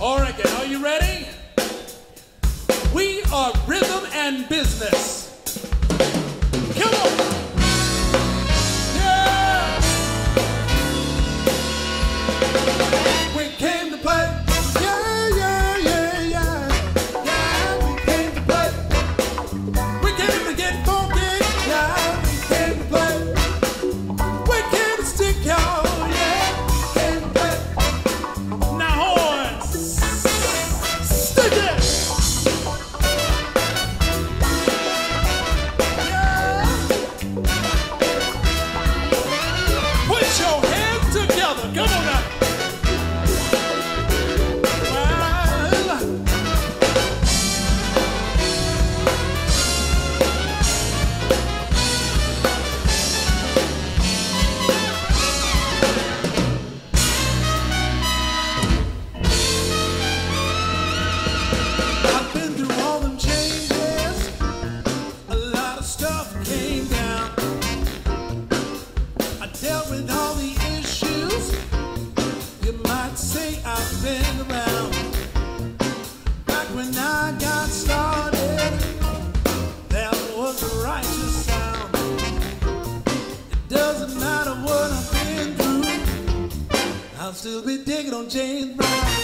Oregon. Are you ready? We are rhythm and business. I dealt with all the issues. You might say I've been around. Back when I got started, there was a righteous sound. It doesn't matter what I've been through, I'll still be digging on James Brown.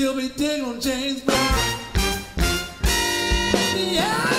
still be digging on James Brown. Yeah.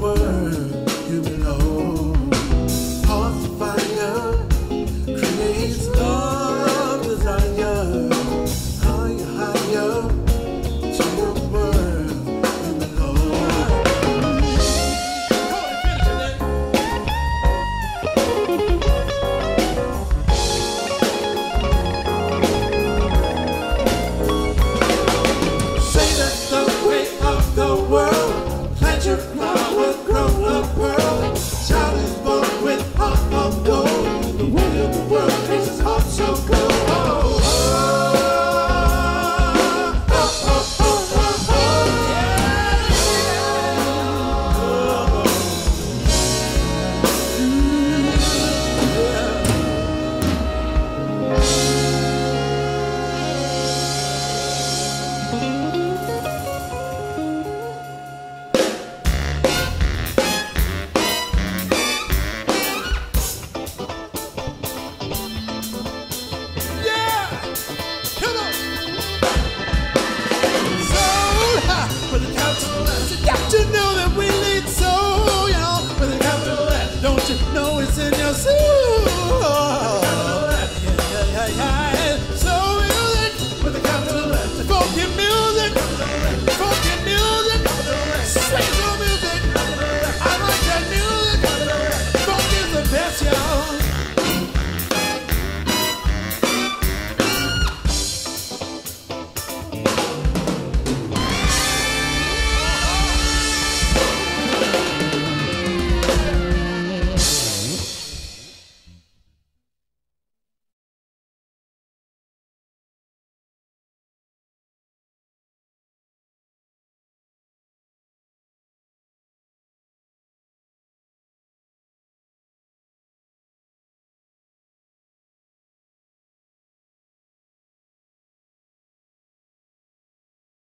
world.